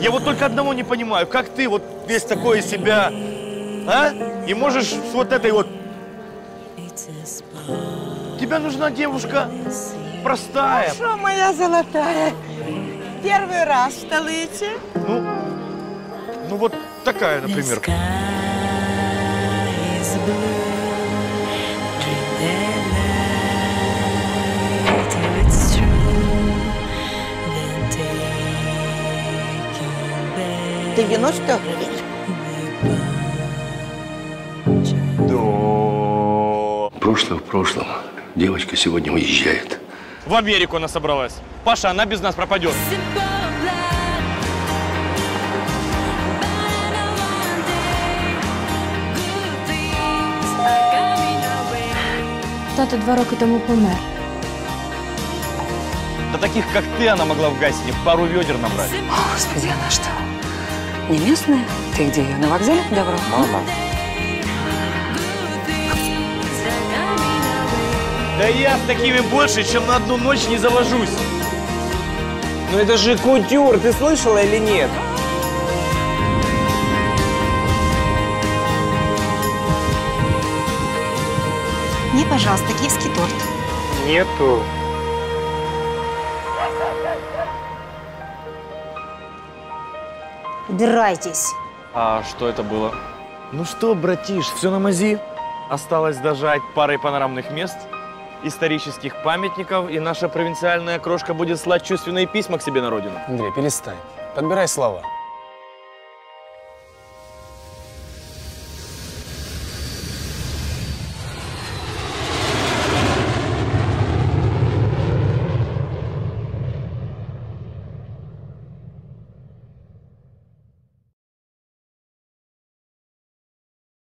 Я вот только одного не понимаю, как ты вот весь такой из себя, а? И можешь с вот этой вот... Тебе нужна девушка простая. Что, моя золотая? Первый раз в столице. Ну, ну вот такая, например. sky is blue. Drink that Прошлое в прошлом. Девочка сегодня уезжает. В Америку она собралась. Паша, она без нас пропадет. Тато два роки тому помер. Да таких, как ты, она могла в Гайсине пару ведер набрать. Господи, она что, не местная? Ты где ее, на вокзале подобрал? Мама. Да я с такими больше, чем на одну ночь не завожусь. Ну это же кутюр, ты слышала или нет? Мне, пожалуйста, киевский торт. Нету. Убирайтесь. А что это было? Ну что, братиш, все на мази. Осталось дожать парой панорамных мест, исторических памятников, и наша провинциальная крошка будет слать чувственные письма к себе на родину. Андрей, перестань. Подбирай слова.